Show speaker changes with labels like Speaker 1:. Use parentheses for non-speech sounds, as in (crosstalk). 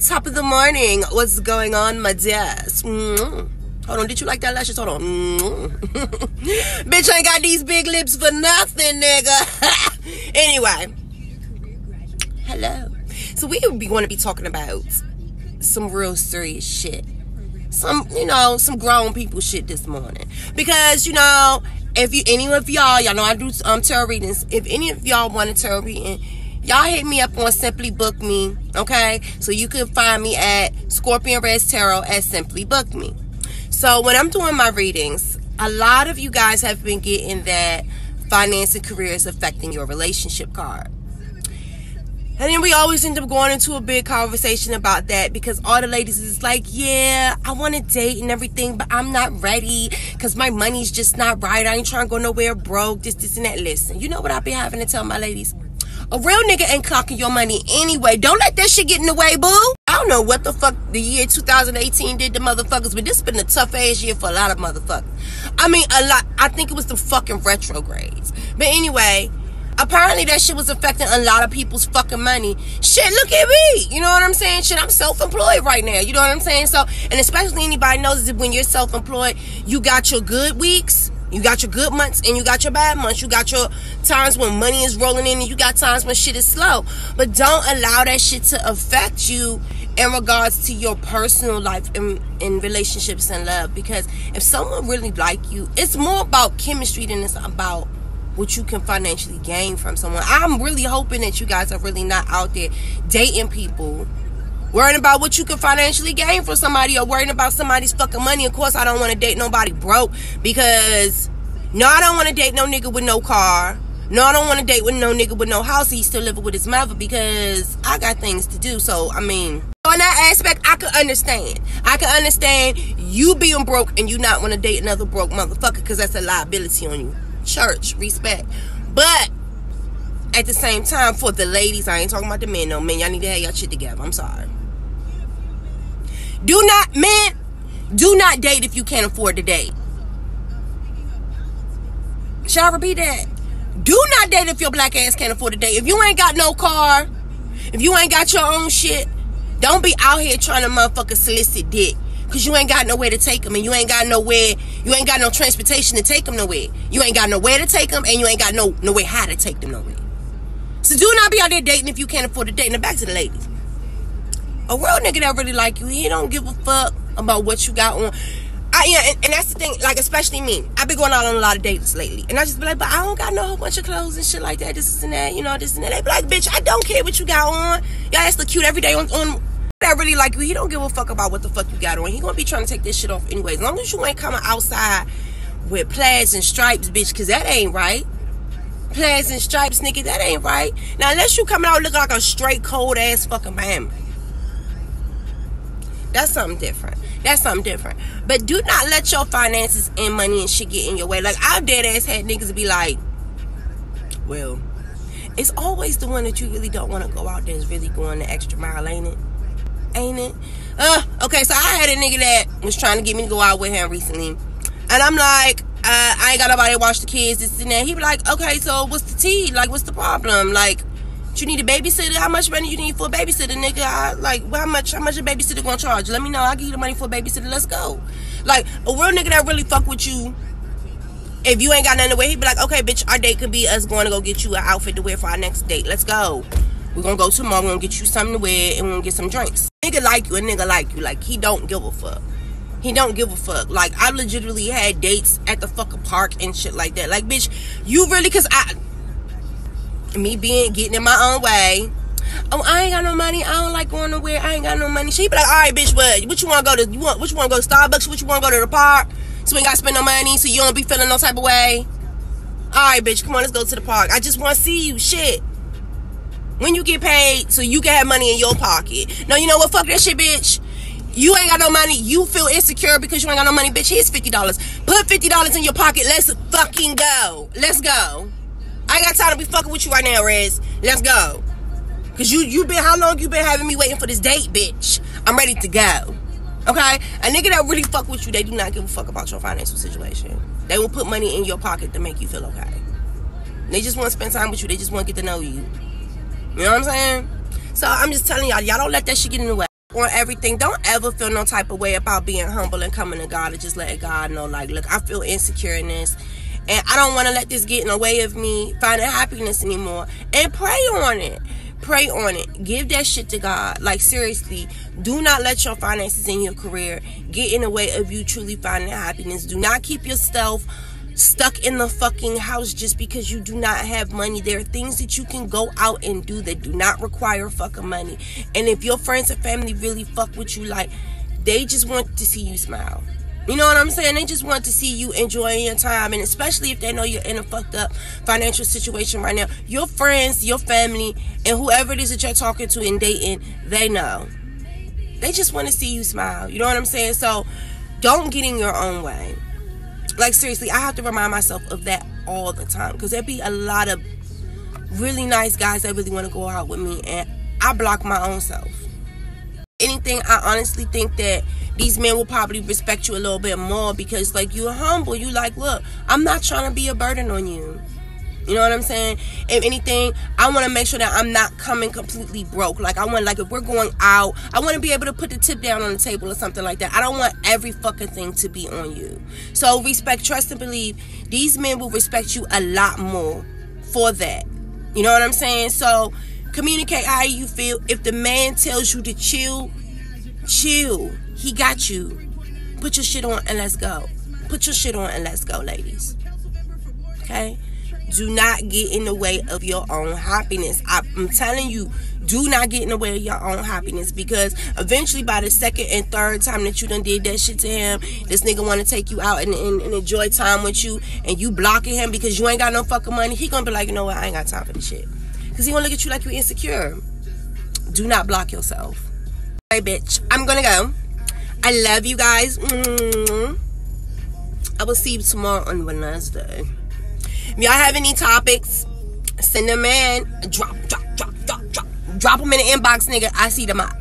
Speaker 1: Top of the morning. What's going on, my dears? Mm. Hold on, did you like that lashes? Hold on. Mm. (laughs) Bitch ain't got these big lips for nothing, nigga. (laughs) anyway. Hello. So we be going to be talking about some real serious shit. Some, you know, some grown people shit this morning. Because, you know, if you any of y'all, y'all know I do um tarot readings. If any of y'all want a tarot reading, y'all hit me up on Simply Book Me, okay? So you can find me at Scorpion Reddz Tarot at Simply Book Me. So when I'm doing my readings, a lot of you guys have been getting that finance and career is affecting your relationship card. And then we always end up going into a big conversation about that because all the ladies is like, yeah, I want to date and everything, but I'm not ready because my money's just not right. I ain't trying to go nowhere broke, this, this, and that. Listen, you know what I've been having to tell my ladies? A real nigga ain't clocking your money anyway. Don't let that shit get in the way, boo. I don't know what the fuck the year 2018 did to motherfuckers, but this been a tough ass year for a lot of motherfuckers. I mean, a lot. I think it was the fucking retrogrades. But anyway, apparently that shit was affecting a lot of people's fucking money. Shit, look at me. You know what I'm saying? Shit, I'm self-employed right now. You know what I'm saying? So, and especially anybody knows that when you're self-employed, you got your good weeks you got your good months and you got your bad months. You got your times when money is rolling in and you got times when shit is slow. But don't allow that shit to affect you in regards to your personal life and in relationships and love. Because if someone really like you, it's more about chemistry than it's about what you can financially gain from someone. I'm really hoping that you guys are really not out there dating people worrying about what you can financially gain from somebody or worrying about somebody's fucking money. Of course, I don't want to date nobody broke because no, I don't want to date no nigga with no car. No, I don't want to date with no nigga with no house. He's still living with his mother because I got things to do. So, I mean, on that aspect, I can understand. I can understand you being broke and you not want to date another broke motherfucker because that's a liability on you. Church, respect. But at the same time, for the ladies, I ain't talking about the men, no men. Y'all need to have y'all shit together. I'm sorry. Do not, man, do not date if you can't afford to date. Shall I repeat that? Do not date if your black ass can't afford to date. If you ain't got no car, if you ain't got your own shit, don't be out here trying to motherfucker solicit dick. Cause you ain't got nowhere to take them and you ain't got nowhere, you ain't got no transportation to take them nowhere. You ain't got nowhere to take them and you ain't got no nowhere how to take them nowhere. So do not be out there dating if you can't afford to date. Now back to the ladies a real nigga that really like you, he don't give a fuck about what you got on. I, yeah, and, and, that's the thing, like, especially me. I've been going out on a lot of dates lately. And I just be like, but I don't got no whole bunch of clothes and shit like that, this and that, you know, this and that. They be like, bitch, I don't care what you got on. Y'all ass look cute every day on, on that really like you. He don't give a fuck about what the fuck you got on. He gonna be trying to take this shit off anyway. As long as you ain't coming outside with plaids and stripes, bitch, cause that ain't right. Plaids and stripes, nigga, that ain't right. Now, unless you coming out looking like a straight cold ass fucking man. That's something different. That's something different. But do not let your finances and money and shit get in your way. Like I've dead ass had niggas be like, well, it's always the one that you really don't want to go out there is really going the extra mile, ain't it? Ain't it? Uh, okay, so I had a nigga that was trying to get me to go out with him recently. And I'm like, uh, I ain't got nobody to watch the kids, this and that. He be like, okay, so what's the tea? Like, what's the problem? Like, you need a babysitter? How much money you need for a babysitter, nigga? I, like, how much? How much a babysitter gonna charge? Let me know. I'll give you the money for a babysitter. Let's go. Like a real nigga that really fuck with you. If you ain't got nothing to wear, he be like, okay, bitch, our date could be us going to go get you an outfit to wear for our next date. Let's go. We're gonna go tomorrow. We're gonna get you something to wear and we're gonna get some drinks. Nigga like you, a nigga like you. Like he don't give a fuck. He don't give a fuck. Like I legitimately had dates at the fucking park and shit like that. Like, bitch, you really? Cause I me being getting in my own way. Oh, I ain't got no money. I don't like going nowhere. I ain't got no money. She be like, all right, bitch, what? What you want to go to? You want? What you want to go to Starbucks? What you want to go to the park? So we ain't got to spend no money. So you don't be feeling no type of way. All right, bitch, come on, let's go to the park. I just want to see you. Shit. When you get paid, so you can have money in your pocket. No, you know what? Fuck that shit, bitch. You ain't got no money. You feel insecure because you ain't got no money, bitch. Here's fifty dollars. Put fifty dollars in your pocket. Let's fucking go. Let's go. I got time to be fucking with you right now, Rez. Let's go. Cause you you been how long you been having me waiting for this date, bitch? I'm ready to go. Okay? A nigga that really fuck with you, they do not give a fuck about your financial situation. They will put money in your pocket to make you feel okay. They just want to spend time with you. They just want to get to know you. You know what I'm saying? So I'm just telling y'all, y'all don't let that shit get in the way. on everything. Don't ever feel no type of way about being humble and coming to God and just letting God know, like, look, I feel insecure in this. And I don't want to let this get in the way of me finding happiness anymore. And pray on it. Pray on it. Give that shit to God. Like, seriously, do not let your finances in your career get in the way of you truly finding happiness. Do not keep yourself stuck in the fucking house just because you do not have money. There are things that you can go out and do that do not require fucking money. And if your friends and family really fuck with you, like they just want to see you smile. You know what I'm saying? They just want to see you enjoying your time. And especially if they know you're in a fucked up financial situation right now. Your friends, your family, and whoever it is that you're talking to and dating, they know. They just want to see you smile. You know what I'm saying? So don't get in your own way. Like seriously, I have to remind myself of that all the time because there be a lot of really nice guys that really want to go out with me, and I block my own self. Anything, I honestly think that these men will probably respect you a little bit more because, like, you're humble. You like, look, I'm not trying to be a burden on you. You know what I'm saying? If anything, I want to make sure that I'm not coming completely broke. Like I want, like if we're going out, I want to be able to put the tip down on the table or something like that. I don't want every fucking thing to be on you. So respect, trust, and believe. These men will respect you a lot more for that. You know what I'm saying? So communicate how you feel. If the man tells you to chill, chill. He got you. Put your shit on and let's go. Put your shit on and let's go, ladies. Okay? do not get in the way of your own happiness. I, am telling you, do not get in the way of your own happiness because eventually by the second and third time that you done did that shit to him, this nigga want to take you out and, and, and, enjoy time with you and you blocking him because you ain't got no fucking money, he gonna be like, you know what, I ain't got time for this shit. Because he gonna look at you like you're insecure. Do not block yourself. Hey bitch, I'm gonna go. I love you guys. I will see you tomorrow on Wednesday. If y'all have any topics, send them in. Drop, drop, drop, drop, drop. Drop them in the inbox, nigga. I see them out.